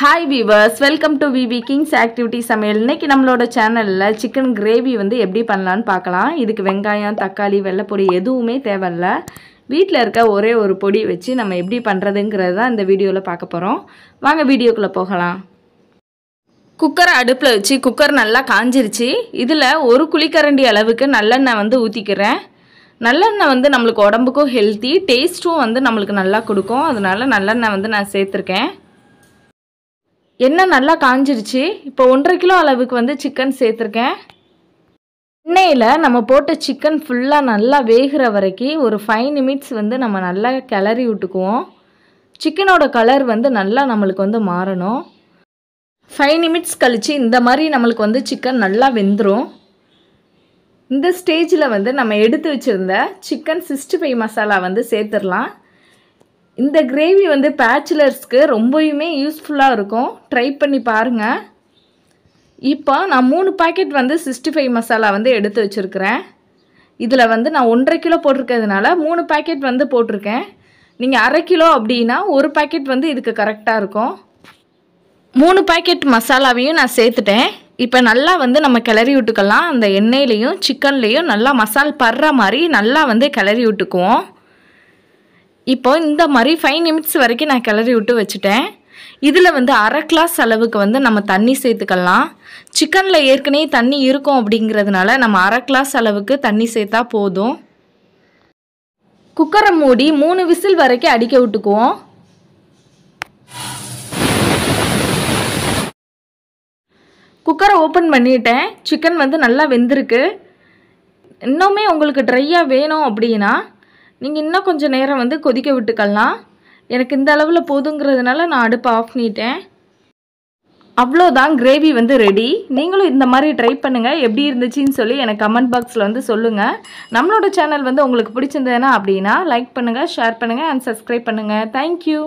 Hi viewers welcome to விவி kings activity சமையல் இன்னைக்கு நம்மளோட சேனலில் சிக்கன் கிரேவி வந்து எப்படி பண்ணலான்னு பார்க்கலாம். இதுக்கு வெங்காயம் தக்காளி வெள்ளைப்பொடி எதுவுமே தேவையில்ல. வீட்டில் இருக்க ஒரே ஒரு பொடி வச்சு நம்ம எப்படி பண்ணுறதுங்கிறது தான் இந்த வீடியோவில் பார்க்க போகிறோம் வாங்க வீடியோக்குள்ளே போகலாம். குக்கரை அடுப்பில் வச்சு குக்கர் நல்லா காஞ்சிருச்சு. இதில் ஒரு குழிக்கரண்டி அளவுக்கு நல்லெண்ணெய் வந்து ஊற்றிக்கிறேன் நல்லெண்ணெய் வந்து நம்மளுக்கு உடம்புக்கும் ஹெல்த்தி டேஸ்ட்டும் வந்து நம்மளுக்கு நல்லா கொடுக்கும். அதனால நல்லெண்ணெய் வந்து நான் சேர்த்துருக்கேன். எண்ணெய் நல்லா காஞ்சிருச்சு? இப்போ ஒன்றரை கிலோ அளவுக்கு வந்து சிக்கன் சேர்த்துருக்கேன். எண்ணெயில் நம்ம போட்ட சிக்கன் ஃபுல்லாக நல்லா வேகிற வரைக்கும் ஒரு ஃபைவ் நிமிட்ஸ் வந்து நம்ம நல்லா கிளறி விட்டுக்குவோம். சிக்கனோட கலர் வந்து நல்லா நம்மளுக்கு வந்து மாறணும். ஃபைவ் நிமிட்ஸ் கழித்து இந்த மாதிரி நம்மளுக்கு வந்து சிக்கன் நல்லா வெந்துடும் இந்த ஸ்டேஜில் வந்து நம்ம எடுத்து வச்சுருந்த சிக்கன் சிக்ஸ்டி ஃபைவ் மசாலா வந்து சேர்த்துடலாம். இந்த கிரேவி வந்து பேச்சுலர்ஸ்க்கு ரொம்பவுமே யூஸ்ஃபுல்லாக இருக்கும். ட்ரை பண்ணி பாருங்கள் இப்போ நான் மூணு பாக்கெட் வந்து சிக்ஸ்டி ஃபைவ் மசாலா வந்து எடுத்து வச்சுருக்கிறேன். இதில் வந்து நான் ஒன்றரை கிலோ போட்டிருக்கிறதுனால மூணு பாக்கெட் வந்து போட்டிருக்கேன். நீங்கள் அரை கிலோ அப்படின்னா ஒரு பாக்கெட் வந்து இதுக்கு கரெக்டாக இருக்கும். மூணு பாக்கெட் மசாலாவையும் நான் சேர்த்துட்டேன். இப்போ நல்லா வந்து நம்ம கிளறி விட்டுக்கலாம். அந்த எண்ணெயிலையும் சிக்கன்லேயும் நல்லா மசால் படுற மாதிரி நல்லா வந்து கிளறி விட்டுக்குவோம். இப்போ இந்த மாதிரி ஃபைவ் நிமிட்ஸ் வரைக்கும் நான் கிளறி விட்டு வச்சுட்டேன். இதில் வந்து அரை கிளாஸ் அளவுக்கு வந்து நம்ம தண்ணி சேர்த்துக்கலாம். சிக்கனில் ஏற்கனவே தண்ணி இருக்கும் அப்படிங்கிறதுனால நம்ம அரை கிளாஸ் அளவுக்கு தண்ணி சேர்த்தா போதும். குக்கரை மூடி மூணு விசில் வரைக்கும் அடிக்க விட்டுக்குவோம். குக்கரை ஓப்பன் பண்ணிட்டேன். சிக்கன் வந்து நல்லா வெந்திருக்கு. இன்னுமே உங்களுக்கு ட்ரையாக வேணும் அப்படின்னா நீங்கள் இன்னும் கொஞ்சம் நேரம் வந்து கொதிக்க விட்டுக்கலாம் எனக்கு இந்த அளவில் போதுங்கிறதுனால நான் அடுப்பை ஆஃப் பண்ணிட்டேன். அவ்வளோதான் கிரேவி வந்து ரெடி நீங்களும் இந்த மாதிரி ட்ரை பண்ணுங்கள் எப்படி இருந்துச்சுன்னு சொல்லி எனக்கு கமெண்ட் பாக்ஸில் வந்து சொல்லுங்கள் நம்மளோட சேனல் வந்து உங்களுக்கு பிடிச்சிருந்ததுன்னா அப்படின்னா லைக் பண்ணுங்கள் ஷேர் பண்ணுங்கள் அண்ட் சப்ஸ்கிரைப் பண்ணுங்கள் தேங்க்யூ